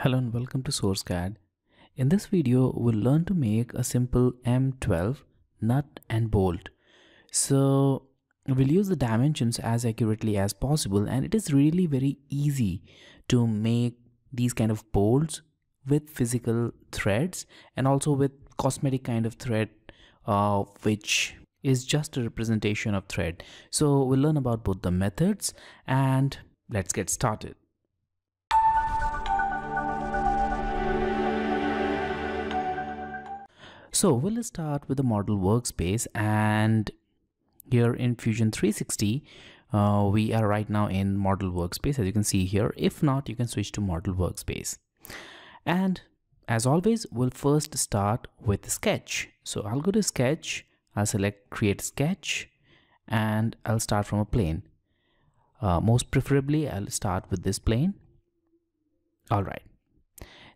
Hello and welcome to SourceCAD. In this video, we'll learn to make a simple M12 nut and bolt. So we'll use the dimensions as accurately as possible and it is really very easy to make these kind of bolts with physical threads and also with cosmetic kind of thread uh, which is just a representation of thread. So we'll learn about both the methods and let's get started. So we'll start with the model workspace and here in Fusion 360 uh, we are right now in model workspace as you can see here. If not you can switch to model workspace. And as always we'll first start with sketch. So I'll go to sketch I'll select create sketch and I'll start from a plane. Uh, most preferably I'll start with this plane. All right.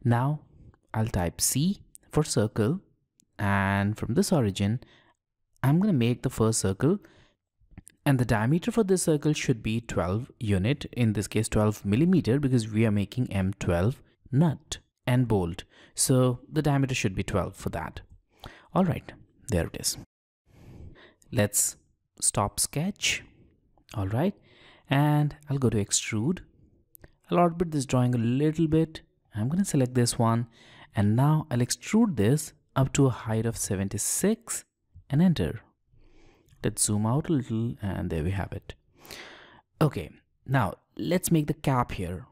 Now I'll type C for circle and from this origin I'm going to make the first circle. And the diameter for this circle should be 12 unit in this case 12 millimeter because we are making M12 nut and bolt so the diameter should be 12 for that. All right there it is. Let's stop sketch. All right and I'll go to extrude. I'll orbit this drawing a little bit. I'm going to select this one. And now I'll extrude this up to a height of 76 and enter. Let's zoom out a little and there we have it. Okay, now let's make the cap here.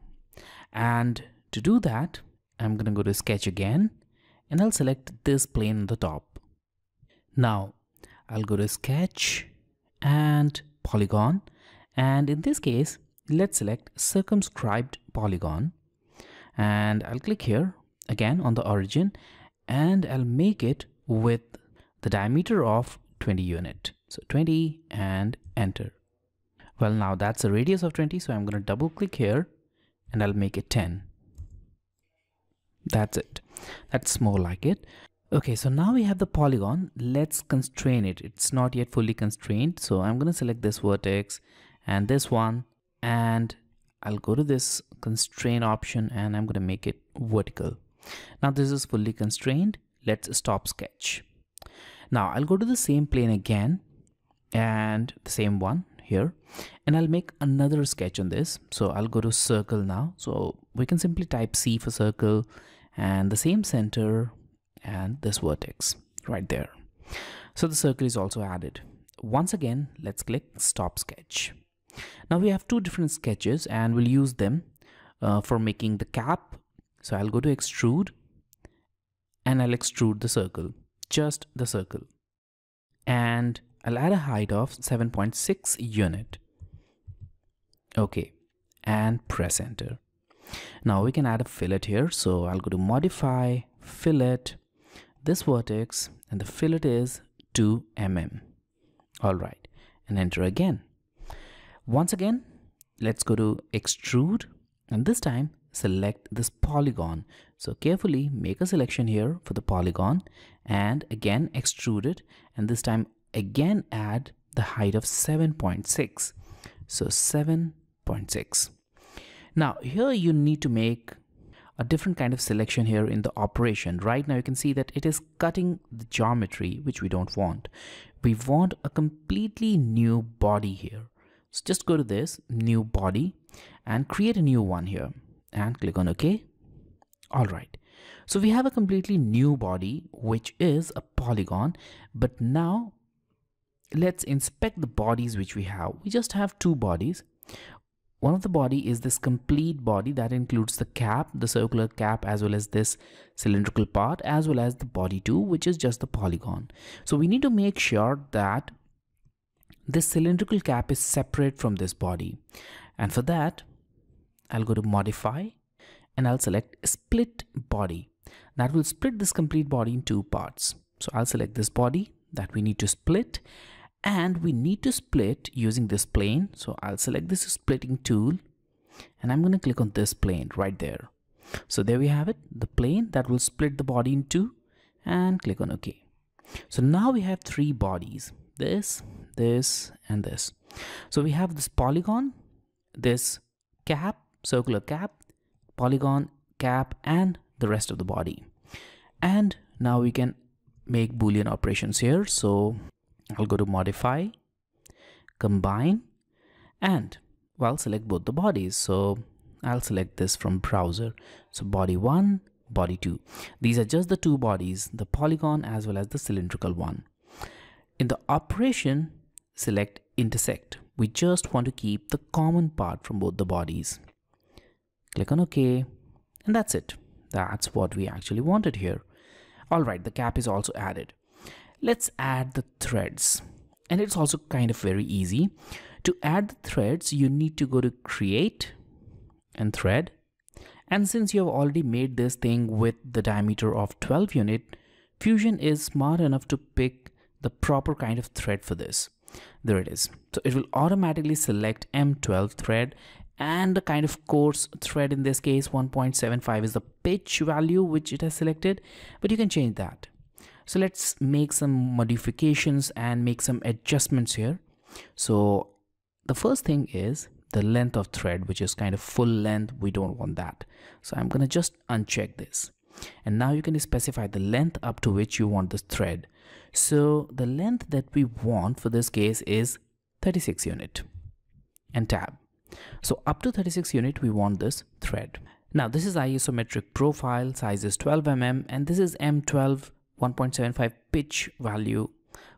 And to do that, I'm gonna go to sketch again and I'll select this plane on the top. Now I'll go to sketch and polygon and in this case let's select circumscribed polygon and I'll click here again on the origin and I'll make it with the diameter of 20 unit. So 20 and enter. Well, now that's a radius of 20. So I'm going to double click here and I'll make it 10. That's it. That's more like it. Okay, so now we have the polygon. Let's constrain it. It's not yet fully constrained. So I'm going to select this vertex and this one and I'll go to this constrain option and I'm going to make it vertical. Now this is fully constrained. Let's stop sketch. Now I'll go to the same plane again and the same one here and I'll make another sketch on this. So I'll go to circle now. So we can simply type C for circle and the same center and this vertex right there. So the circle is also added. Once again, let's click stop sketch. Now we have two different sketches and we'll use them uh, for making the cap so I'll go to extrude and I'll extrude the circle, just the circle. And I'll add a height of 7.6 unit. Okay, and press enter. Now we can add a fillet here. So I'll go to modify, fillet, this vertex, and the fillet is 2 mm. All right, and enter again. Once again, let's go to extrude, and this time select this polygon. So carefully make a selection here for the polygon and again extrude it and this time again add the height of 7.6. So 7.6. Now here you need to make a different kind of selection here in the operation. Right now you can see that it is cutting the geometry which we don't want. We want a completely new body here. So just go to this new body and create a new one here and click on OK. All right. So we have a completely new body, which is a polygon. But now let's inspect the bodies which we have. We just have two bodies. One of the body is this complete body that includes the cap, the circular cap, as well as this cylindrical part, as well as the body too, which is just the polygon. So we need to make sure that this cylindrical cap is separate from this body. And for that, I'll go to modify and I'll select split body. That will split this complete body in two parts. So I'll select this body that we need to split and we need to split using this plane. So I'll select this splitting tool and I'm going to click on this plane right there. So there we have it, the plane that will split the body in two and click on OK. So now we have three bodies, this, this and this. So we have this polygon, this cap circular cap, polygon, cap and the rest of the body. And now we can make boolean operations here. So I'll go to modify combine and well select both the bodies. So I'll select this from browser. So body 1 body 2 these are just the two bodies the polygon as well as the cylindrical one. In the operation select intersect. We just want to keep the common part from both the bodies click on ok and that's it. That's what we actually wanted here. All right the cap is also added. Let's add the threads. And it's also kind of very easy. To add the threads you need to go to create and thread. And since you have already made this thing with the diameter of 12 unit fusion is smart enough to pick the proper kind of thread for this. There it is. So it will automatically select m12 thread and the kind of coarse thread in this case 1.75 is the pitch value which it has selected. But you can change that. So let's make some modifications and make some adjustments here. So the first thing is the length of thread which is kind of full length. We don't want that. So I'm gonna just uncheck this. And now you can specify the length up to which you want this thread. So the length that we want for this case is 36 unit. And tab so up to 36 unit we want this thread. Now this is isometric profile size is 12 mm and this is m12 1.75 pitch value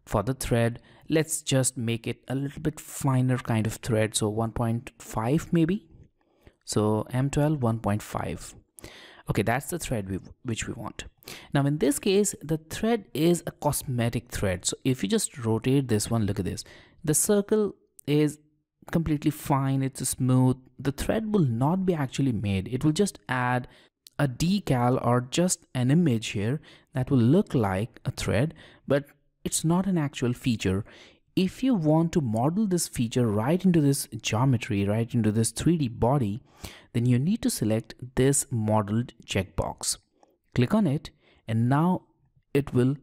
for the thread. Let's just make it a little bit finer kind of thread so 1.5 maybe. So m12 1.5 okay that's the thread we, which we want. Now in this case the thread is a cosmetic thread. So if you just rotate this one look at this. The circle is completely fine it's smooth the thread will not be actually made. It will just add a decal or just an image here that will look like a thread but it's not an actual feature. If you want to model this feature right into this geometry right into this 3d body then you need to select this modeled checkbox. Click on it and now it will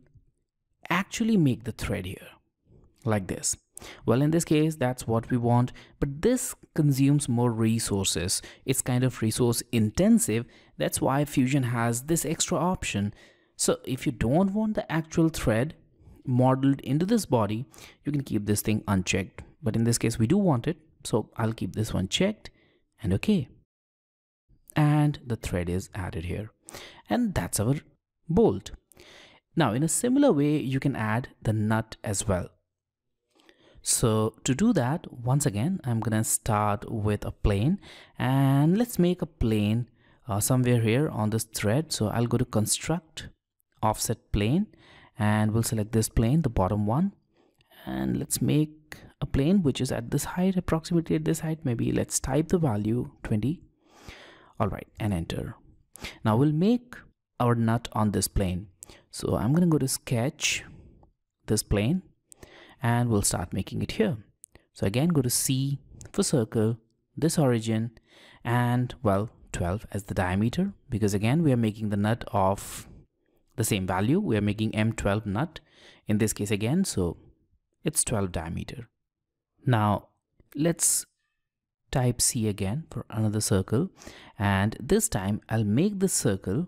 actually make the thread here like this well in this case that's what we want but this consumes more resources. It's kind of resource intensive. That's why fusion has this extra option. So if you don't want the actual thread modeled into this body you can keep this thing unchecked. But in this case we do want it so I'll keep this one checked and okay. And the thread is added here. And that's our bolt. Now in a similar way you can add the nut as well so to do that once again I'm gonna start with a plane. And let's make a plane uh, somewhere here on this thread. So I'll go to construct offset plane. And we'll select this plane the bottom one. And let's make a plane which is at this height approximately at this height. Maybe let's type the value 20 all right and enter. Now we'll make our nut on this plane. So I'm gonna go to sketch this plane and we'll start making it here. So again go to C for circle this origin and well 12 as the diameter because again we are making the nut of the same value. We are making m12 nut in this case again so it's 12 diameter. Now let's type C again for another circle and this time I'll make the circle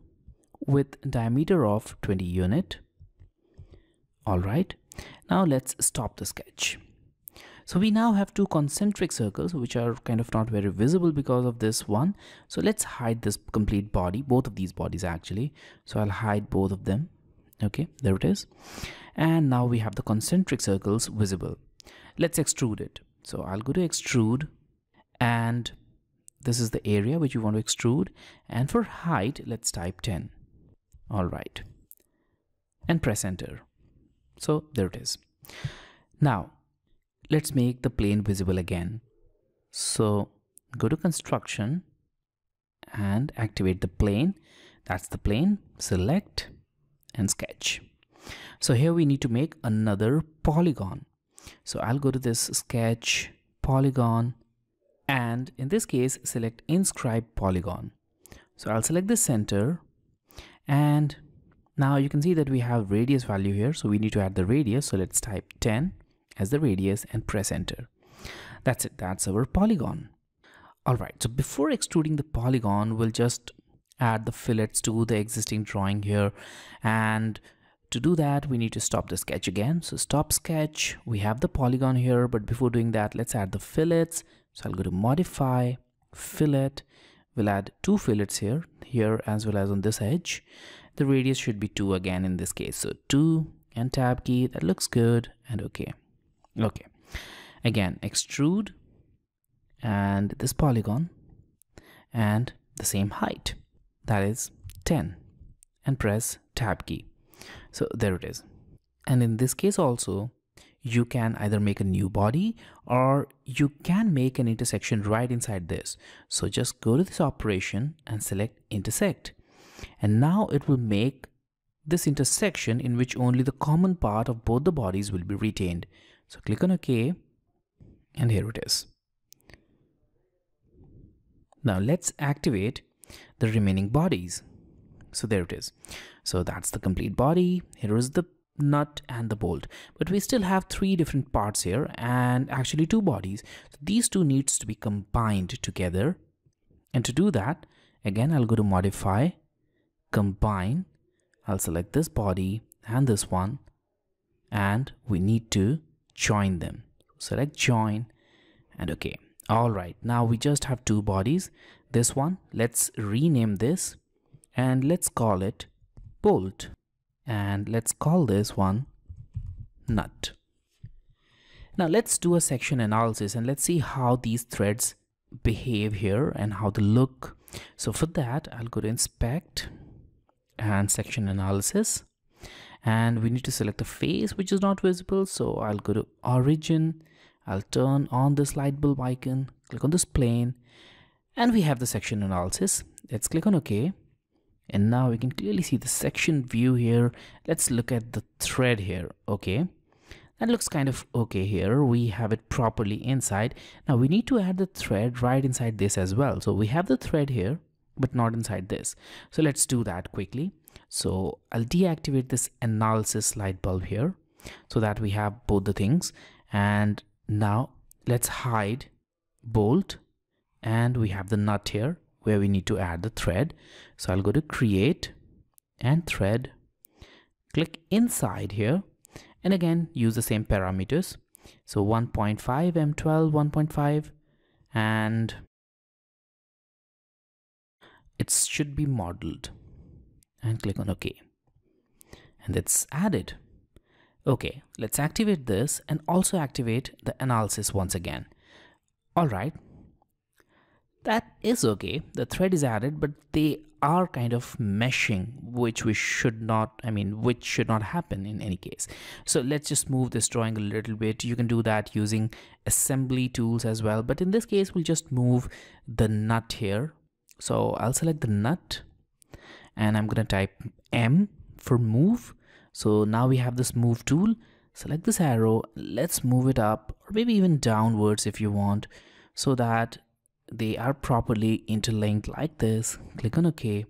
with diameter of 20 unit. All right now let's stop the sketch so we now have two concentric circles which are kind of not very visible because of this one. So let's hide this complete body, both of these bodies actually. So I'll hide both of them. Okay, there it is. And now we have the concentric circles visible. Let's extrude it. So I'll go to extrude and this is the area which you want to extrude. And for height, let's type 10. All right. And press enter. So there it is. Now let's make the plane visible again. So go to construction and activate the plane. That's the plane, select and sketch. So here we need to make another polygon. So I'll go to this sketch polygon and in this case select inscribe polygon. So I'll select the center and now you can see that we have radius value here. So we need to add the radius. So let's type 10 as the radius and press enter. That's it, that's our polygon. All right, so before extruding the polygon, we'll just add the fillets to the existing drawing here and to do that we need to stop the sketch again so stop sketch we have the polygon here but before doing that let's add the fillets so I'll go to modify fillet we'll add two fillets here here as well as on this edge. The radius should be 2 again in this case. So 2 and tab key that looks good and okay. Okay. Again extrude and this polygon and the same height. That is 10 and press tab key. So there it is. And in this case also you can either make a new body or you can make an intersection right inside this. So just go to this operation and select intersect. And now it will make this intersection in which only the common part of both the bodies will be retained. So click on ok and here it is. Now let's activate the remaining bodies. So there it is. So that's the complete body. Here is the nut and the bolt. But we still have three different parts here and actually two bodies. So these two needs to be combined together. And to do that again I'll go to modify combine. I'll select this body and this one. And we need to join them. Select join and okay. All right. Now we just have two bodies. This one let's rename this and let's call it bolt and let's call this one nut. Now let's do a section analysis and let's see how these threads behave here and how they look. So for that, I'll go to inspect and section analysis and we need to select a face which is not visible. So I'll go to origin. I'll turn on this light bulb icon, click on this plane and we have the section analysis. Let's click on OK and now we can clearly see the section view here. Let's look at the thread here okay? That looks kind of okay here. We have it properly inside. Now we need to add the thread right inside this as well. So we have the thread here but not inside this. So let's do that quickly. So I'll deactivate this analysis light bulb here so that we have both the things. And now let's hide bolt. And we have the nut here where we need to add the thread. So I'll go to create and thread, click inside here, and again, use the same parameters. So 1.5 M12, 1.5, and it should be modeled and click on OK. And it's added. Okay, let's activate this and also activate the analysis once again. All right, that is okay. The thread is added but they are kind of meshing which we should not i mean which should not happen in any case. So let's just move this drawing a little bit. You can do that using assembly tools as well but in this case we'll just move the nut here. So i'll select the nut and i'm going to type m for move. So now we have this move tool. Select this arrow. Let's move it up or maybe even downwards if you want so that they are properly interlinked like this. Click on ok.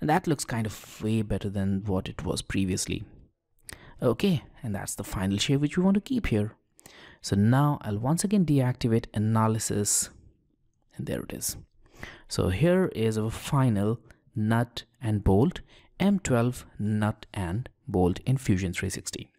And that looks kind of way better than what it was previously. Okay and that's the final shape which we want to keep here. So now I'll once again deactivate analysis. And there it is. So here is our final nut and bolt M12 nut and bolt in Fusion 360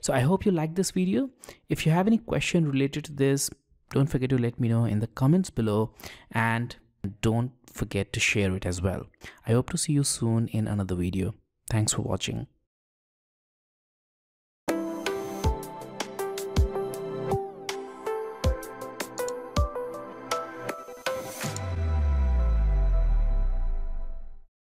so I hope you like this video. If you have any question related to this don't forget to let me know in the comments below and don't forget to share it as well. I hope to see you soon in another video. Thanks for watching.